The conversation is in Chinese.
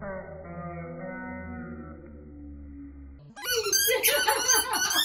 嗯。嗯嗯嗯嗯